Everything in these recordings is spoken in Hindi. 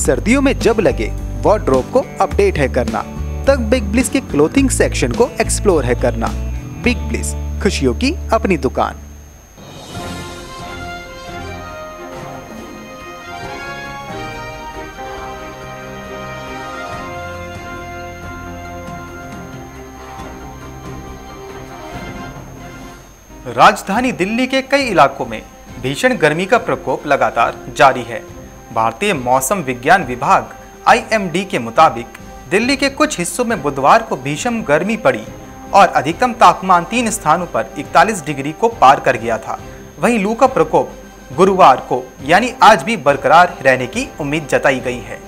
सर्दियों में जब लगे वार्डरोब को अपडेट है करना, तब बिग ब्लिस के क्लोथिंग सेक्शन को एक्सप्लोर है करना। बिग ब्लिस खुशियों की अपनी दुकान। राजधानी दिल्ली के कई इलाकों में भीषण गर्मी का प्रकोप लगातार जारी है। भारतीय मौसम विज्ञान विभाग आईएमडी के मुताबिक, दिल्ली के कुछ हिस्सों में बुधवार को भीषण गर्मी पड़ी और अधिकतम तापमान तीन स्थानों पर 41 डिग्री को पार कर गया था। वहीं लू का प्रकोप गुरुवार को, यानी आज भी बरकरार रहने की उम्मीद जताई गई है।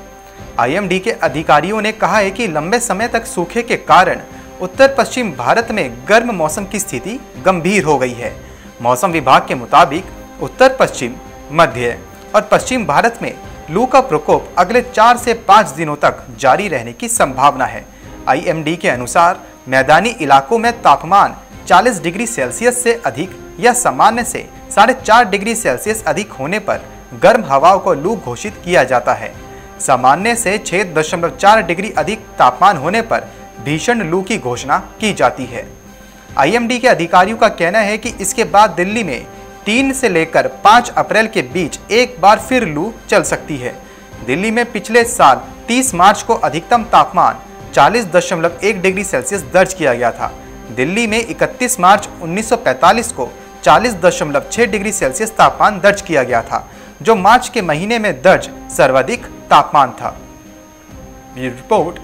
आईएमडी के अधिकारियों ने कहा है कि लंबे समय तक सूखे के कारण उत्तर पश्चिम भारत में गर्म मौसम की स्थिति गंभीर हो गई है। मौसम विभाग के मुताबिक उत्तर पश्चिम मध्य और पश्चिम भारत में लू का प्रकोप अगले चार से पाँच दिनों तक जारी रहने की संभावना है। आईएमडी के अनुसार मैदानी इलाकों में तापमान 40 डिग्री सेल्सियस से अधिक या सामान्य से साढ़े चार डिग्री सेल्सियस अधिक होने पर गर्म हवाओं को लू घोषित किया जाता है। सामान्य से 6.4 डिग्री अधिक तापमान होने पर भीषण लू की घोषणा की जाती है। आईएमडी के अधिकारियों का कहना है कि इसके बाद दिल्ली में तीन से लेकर पाँच अप्रैल के बीच एक बार फिर लू चल सकती है। दिल्ली में पिछले साल 30 मार्च को अधिकतम तापमान 40.1 डिग्री सेल्सियस दर्ज किया गया था। दिल्ली में 31 मार्च 1945 को 40.6 डिग्री सेल्सियस तापमान दर्ज किया गया था, जो मार्च के महीने में दर्ज सर्वाधिक तापमान था। Report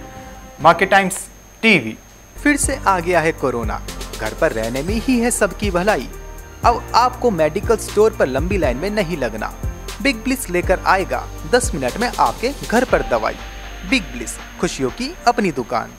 Market Times TV. फिर से आ गया है कोरोना। घर पर रहने में ही है सबकी भलाई। अब आपको मेडिकल स्टोर पर लंबी लाइन में नहीं लगना। बिग ब्लिस लेकर आएगा। 10 मिनट में आपके घर पर दवाई। बिग ब्लिस खुशियों की अपनी दुकान।